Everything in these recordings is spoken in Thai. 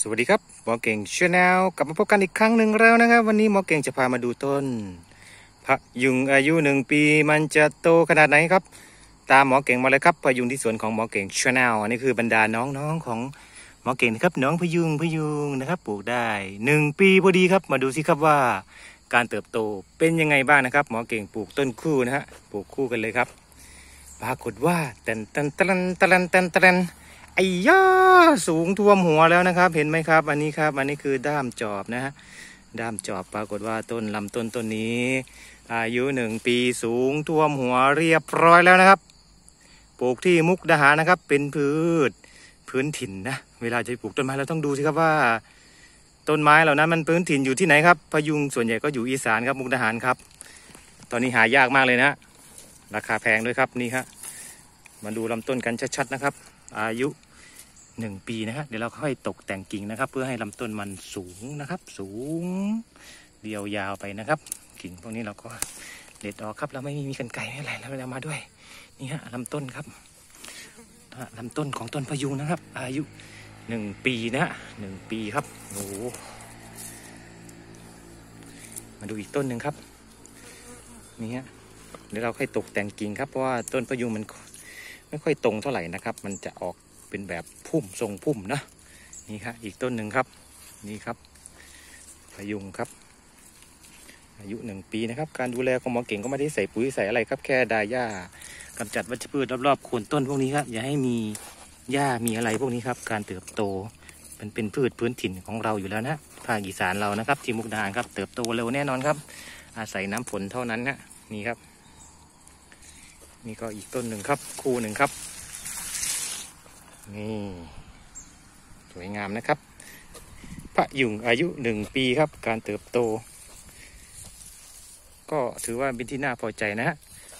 สวัสดีครับหมอเก่ง Channel กลับมาพบกันอีกครั้งหนึ่งแล้วนะครับ วันนี้หมอเก่งจะพามาดูต้นพะยุงอายุหนึ่งปีมันจะโตขนาดไหนครับ ตามหมอเก่งมาเลยครับพะยุงที่สวนของหมอเก่ง Channel อันนี้คือบรรดาน้องๆของหมอเก่งนะครับน้องพะยุงพะยุงนะครับปลูกได้หนึ่งปีพอดีครับ มาดูสิครับว่า การเติบโตเป็นยังไงบ้างนะครับ หมอเก่งปลูกต้นคู่นะฮะปลูกคู่กันเลยครับ ปรากฏว่าตันตันตันตันตันตัน ไอ้ย่าสูงท่วมหัวแล้วนะครับ เห็นไหมครับ อันนี้ครับ อันนี้คือด้ามจอบนะฮะด้ามจอบปรากฏว่าต้นลำต้นต้นนี้ อายุหนึ่งปีสูงท่วมหัวเรียบร้อยแล้วนะครับ ปลูกที่มุกดาหารนะครับ เป็นพืชพื้นถิ่นนะ เวลาจะปลูกต้นไม้เราต้องดูสิครับว่า ต้นไม้เหล่านั้นมันพื้นถิ่นอยู่ที่ไหนครับ พยุงส่วนใหญ่ก็อยู่อีสานครับมุกดาหารครับ ตอนนี้หายากมากเลยนะ ราคาแพงด้วยครับนี่ฮะมาดูลำต้นกันชัดๆนะครับ อายุหนึ่งปีนะฮะเดี๋ยวเราค่อยตกแต่งกิ่งนะครับ เพื่อให้ลำต้นมันสูงนะครับ สูงเดียวยาวไปนะครับ กิ่งพวกนี้เราก็เด็ดออกครับเราไม่มีกันไกรไม่อะไรเราเอามาด้วยนี่ฮะลำต้นครับลำต้นของต้นพะยุงนะครับ อายุหนึ่งปีนะฮะหนึ่งปีครับโอ้มาดูอีกต้นหนึ่งครับนี่ฮะเดี๋ยวเราค่อยตกแต่งกิ่งครับเพราะว่าต้นพะยุงมัน ไม่ค่อยตรงเท่าไหร่นะครับ มันจะออกเป็นแบบพุ่มทรงพุ่มนะนี่ครับอีกต้นหนึ่งครับ นี่ครับพยุงครับ อายุหนึ่งปีนะครับ การดูแลของหมอเก่งก็ไม่ได้ใส่ปุ๋ยใส่อะไรครับ แค่ดาหญ้ากำจัดวัชพืชรอบๆโคนต้นพวกนี้ครับอย่าให้มีหญ้ามีอะไรพวกนี้ครับ การเติบโตมันเป็นพืชพื้นถิ่นของเราอยู่แล้วนะภาคอีสานเรานะครับ ที่มุกดาหารครับ เติบโตเร็วแน่นอนครับ อาศัยน้ำฝนเท่านั้นนะนี่ครับ นี่ก็อีกต้นหนึ่งครับ คู่หนึ่งครับ นี่ สวยงามนะครับ พระยุงอายุหนึ่งปีครับ การเติบโต ก็ถือว่าเป็นที่น่าพอใจนะฮะ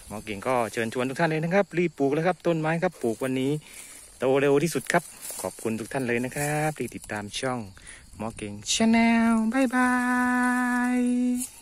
หมอเก่งก็เชิญชวนทุกท่านเลยนะครับ รีบปลูกแล้วครับ ต้นไม้ครับปลูกวันนี้ โตเร็วที่สุดครับ ขอบคุณทุกท่านเลยนะครับที่ติดตามช่องหมอเก่ง Channel bye bye